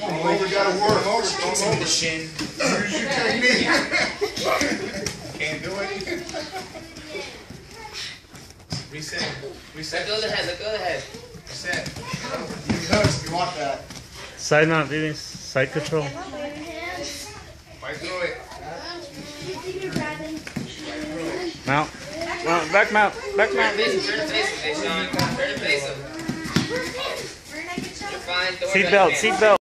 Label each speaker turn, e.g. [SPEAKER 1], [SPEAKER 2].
[SPEAKER 1] Come on, Mike, we gotta work.
[SPEAKER 2] Kicks him in the shin.
[SPEAKER 1] Use your technique.
[SPEAKER 2] Can't do it. Reset.
[SPEAKER 3] Let
[SPEAKER 2] Reset.
[SPEAKER 3] go of the head. Let go of the head.
[SPEAKER 2] Reset.
[SPEAKER 1] You can notice if you want that.
[SPEAKER 4] Side mount, Vivian. Side control.
[SPEAKER 2] Fight through it.
[SPEAKER 4] Mount. Mount. Back mount. Back mount.
[SPEAKER 3] to face him. Turn face him. Sean. Turn face him. You're fine.
[SPEAKER 4] Seat belt. Seat belt.